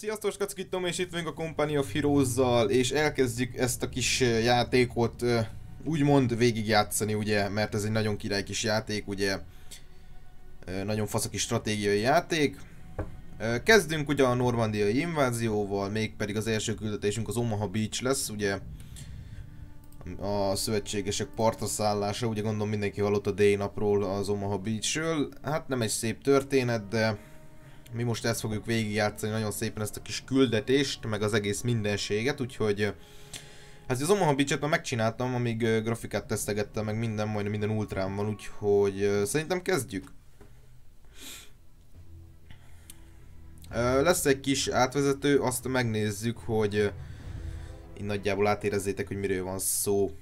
Sziasztok, Skacki Tom, és itt vagyunk a Company of Heroes-zal, és elkezdjük ezt a kis játékot úgymond végigjátszani, ugye, mert ez egy nagyon király kis játék, ugye, nagyon fasz a stratégiai játék. Kezdünk ugye a normandiai invázióval, mégpedig az első küldetésünk az Omaha Beach lesz, ugye, a szövetségesek partaszállása, ugye gondolom mindenki hallott a D-napról az Omaha Beachről. Hát nem egy szép történet, de mi most ezt fogjuk végigjátszani nagyon szépen ezt a kis küldetést, meg az egész mindenséget, úgyhogy Hát az Omaha Beach-et már megcsináltam, amíg grafikát tesztegettem, meg minden, majdnem minden ultrám van, úgyhogy szerintem kezdjük. Lesz egy kis átvezető, azt megnézzük, hogy így nagyjából átérezzétek, hogy miről van szó.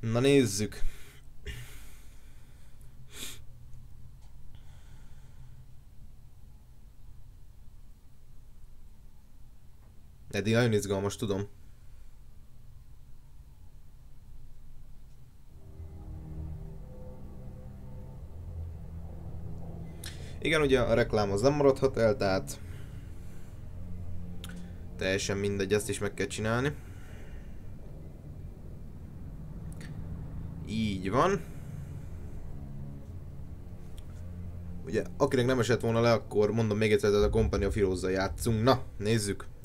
Na nézzük. Eddig nagyon izgalmas, tudom. Igen, ugye a reklám az nem maradhat el, tehát teljesen mindegy, ezt is meg kell csinálni. Így van. Ugye, akinek nem esett volna le, akkor mondom még egyszer, hogy a Company of játszunk. Na, nézzük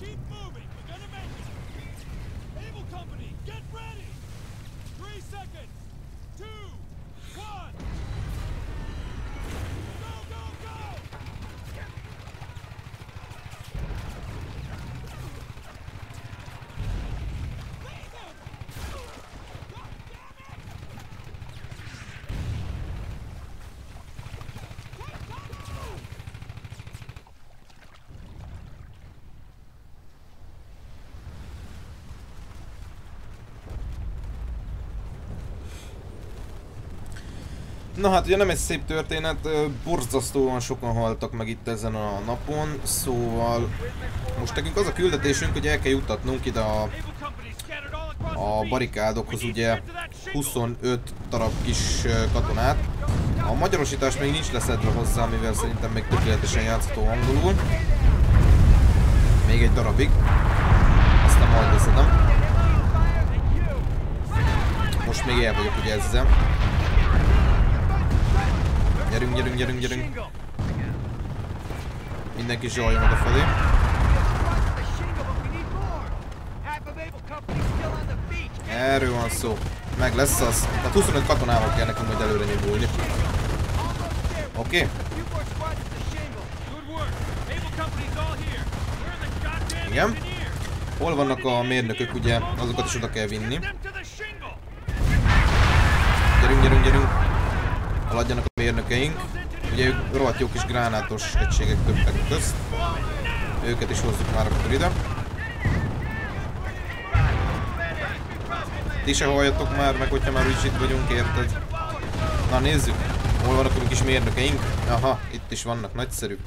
Keep moving. We're gonna make it. Able Company, get ready. Three seconds. Two, one. Na hát ugye nem egy szép történet, borzasztóan sokan haltak meg itt ezen a napon, szóval most nekünk az a küldetésünk, hogy el kell juttatnunk ide a, a barikádokhoz ugye 25 darab kis katonát. A magyarosítás még nincs leszedve hozzá, mivel szerintem még tökéletesen játszható angolul. Még egy darabig. Aztán majd leszedem. Most még el vagyok ugye ezzel. Gyerünk, gyerünk, gyerünk, gyerünk. Mindenki zsoljon odafelé. Erről van szó. meg lesz az. Tehát 25 katonával kell nekünk majd előre nyomulni. Oké? Okay? Igen. Hol vannak a mérnökök, ugye? Azokat is oda kell vinni. Gyerünk, gyerünk, gyerünk. Haladjanak a mérnökeink. Ugye ők rohadt jó kis gránátos egységek többek közt. Őket is hozzuk már akkor ide. Ti se halljatok már, meg hogyha már úgy itt vagyunk, érted? Na nézzük, hol vannak a kis mérnökeink? Aha, itt is vannak, nagyszerű.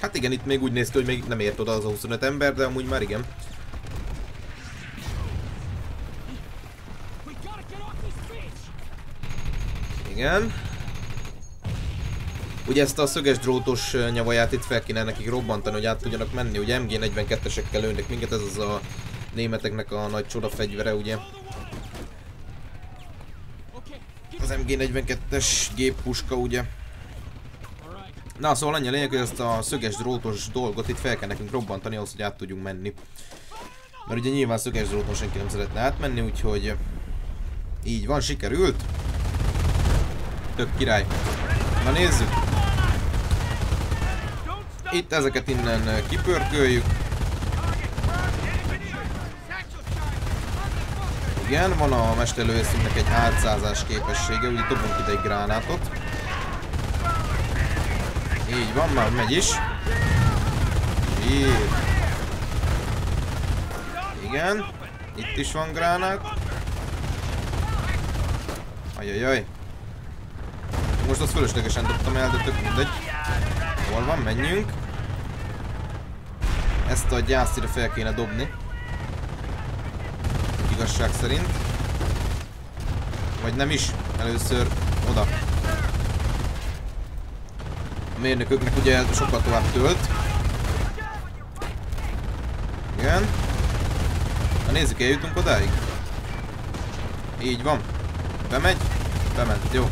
Hát igen, itt még úgy néz ki, hogy még nem ért oda az a 25 ember, de amúgy már igen. Igen. Ugye ezt a szöges drótos nyavaját itt fel kéne nekik robbantani, hogy át tudjanak menni. Ugye MG42-esekkel lőnek minket, ez az a németeknek a nagy csoda fegyvere, ugye. Az MG42-es géppuska, ugye. Na, szóval annyi a lényeg, hogy ezt a szöges drótos dolgot itt fel kell nekünk robbantani ahhoz, hogy át tudjunk menni. Mert ugye nyilván szöges dróton senki nem szeretne átmenni, úgyhogy így van, sikerült. Tök király. Na nézzük. Itt ezeket innen kipörköljük. Igen, van a mesterlőszünknek egy átszázás képessége, úgy dobunk ide egy gránátot. Így van, már megy is. Így. Igen. Itt is van gránát. Ajajaj. Most azt fölöslegesen dobtam el, de tök mindegy. Hol van? Menjünk. Ezt a gyászt ide fel kéne dobni. Igazság szerint. Vagy nem is. Először oda. A mérnököknek ugye sokkal tovább tölt. Igen. Na nézzük, eljutunk odáig. Így van. Bemegy? Bement, jó.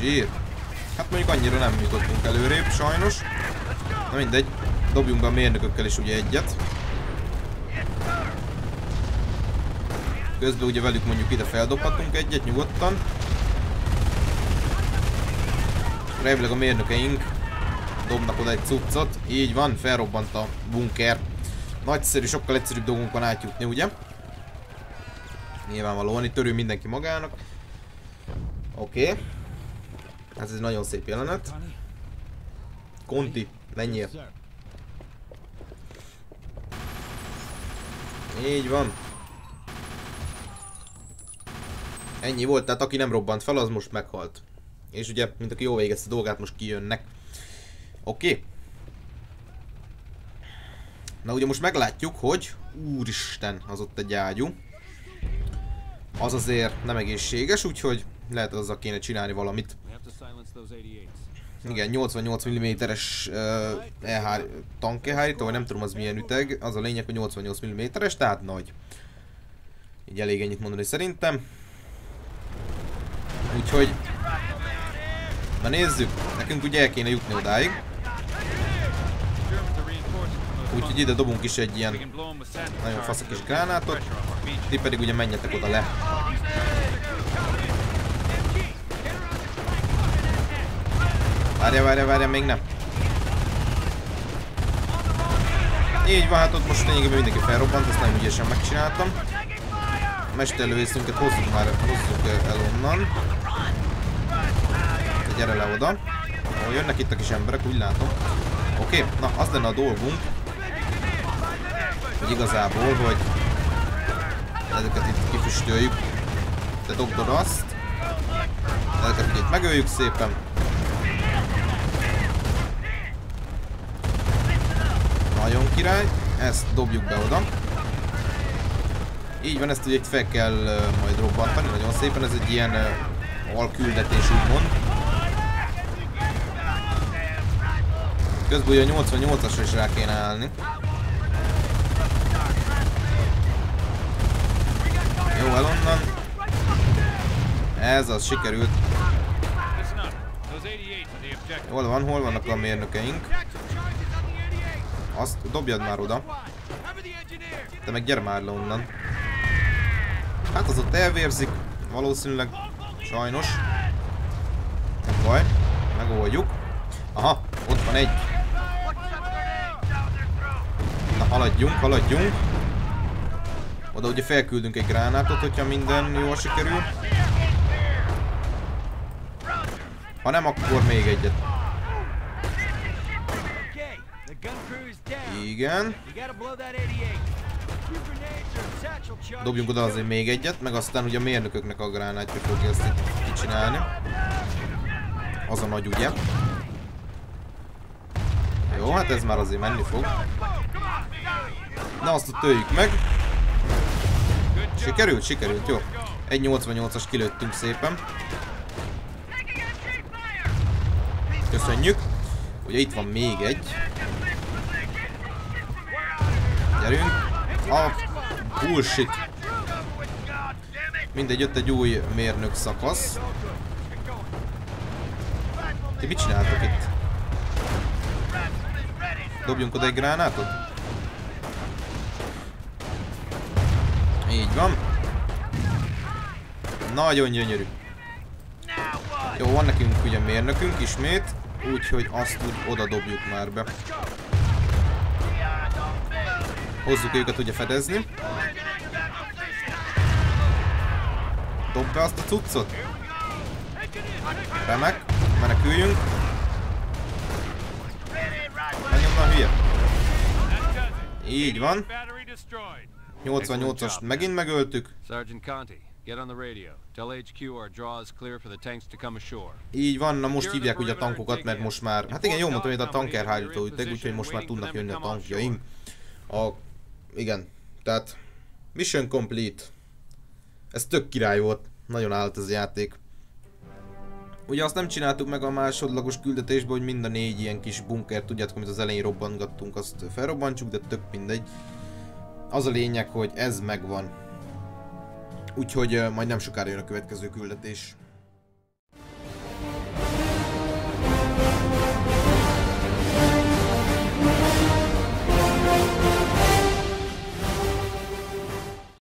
Zsír. Hát mondjuk annyira nem jutottunk előrébb, sajnos. Na mindegy. Dobjunk be a mérnökökkel is ugye egyet. Közben ugye velük mondjuk ide feldobhatunk egyet nyugodtan. Remélem a mérnökeink dobnak oda egy cuccot. Így van, felrobbant a bunker. Nagyszerű, sokkal egyszerűbb dolgunk van átjutni, ugye? Nyilvánvalóan itt törő mindenki magának. Oké. Okay. Ez egy nagyon szép jelenet. Conti, menjél. Így van. Ennyi volt, tehát aki nem robbant fel, az most meghalt. És ugye, mint aki jó végezte a dolgát, most kijönnek. Oké. Okay. Na ugye most meglátjuk, hogy... Úristen, az ott egy ágyú. Az azért nem egészséges, úgyhogy lehet azzal kéne csinálni valamit. Igen, 88 mm-es uh, E3 tankehárító, vagy nem tudom az milyen üteg. Az a lényeg, hogy 88 mm-es, tehát nagy. Így elég ennyit mondani szerintem. Úgyhogy... Na nézzük, nekünk ugye el kéne jutni odáig. Úgyhogy ide dobunk is egy ilyen nagyon fasz kis gránátot. Ti pedig ugye menjetek oda le. Várja, várja, várja, még nem. Így van, hát ott most lényegében mindenki felrobbant, ezt nagyon ügyesen megcsináltam. A mesterlövészünket hozzuk már, hozzuk el onnan. De gyere le oda. Ó, jönnek itt a kis emberek, úgy látom. Oké, okay, na az lenne a dolgunk. Hogy igazából, hogy ezeket itt kifüstöljük. Te dobdod azt. Ezeket itt megöljük szépen. Nagyon király. Ezt dobjuk be oda. Így van, ezt ugye itt fel kell uh, majd robbantani, nagyon szépen. Ez egy ilyen uh, alküldetés úgymond. Közben ugye a 88-asra is rá kéne állni. Jó, el onnan. Ez az, sikerült. Hol van, hol vannak a mérnökeink? Azt dobjad már oda. Te meg gyere már le onnan. Hát az ott elvérzik, valószínűleg. Sajnos. Nem baj, megoldjuk. Aha, ott van egy. Na, haladjunk, haladjunk. Oda ugye felküldünk egy gránátot, hogyha minden jól sikerül. Ha nem, akkor még egyet. Igen. Dobjunk oda azért még egyet, meg aztán ugye a mérnököknek a gránátja fogja ezt kicsinálni. Az a nagy ugye. Jó, hát ez már azért menni fog. Na azt ott töljük meg. Sikerült? Sikerült, jó. 1.88-as kilőttünk szépen. Köszönjük. Ugye itt van még egy. Gyerünk. A bullshit. Mindegy, jött egy új mérnök szakasz. Ti mit csináltok itt? Dobjunk oda egy gránátot? Így van. Nagyon gyönyörű. Jó, van nekünk ugye mérnökünk ismét, úgyhogy azt úgy oda dobjuk már be. Hozzuk őket ugye fedezni. Dob be azt a cuccot. Remek, meneküljünk. Menjünk a hülye. Így van. 88-as megint megöltük. Így van, na most hívják ugye a tankokat, mert most már... Hát igen, jól mondtam, hogy a tankerhárító üteg, úgyhogy most már tudnak jönni a tankjaim. A... Igen, tehát... Mission complete. Ez tök király volt. Nagyon állt ez a játék. Ugye azt nem csináltuk meg a másodlagos küldetésben, hogy mind a négy ilyen kis bunker, tudjátok, amit az elején robbangattunk, azt felrobbantsuk, de tök mindegy. Az a lényeg, hogy ez megvan. Úgyhogy majd nem sokára jön a következő küldetés.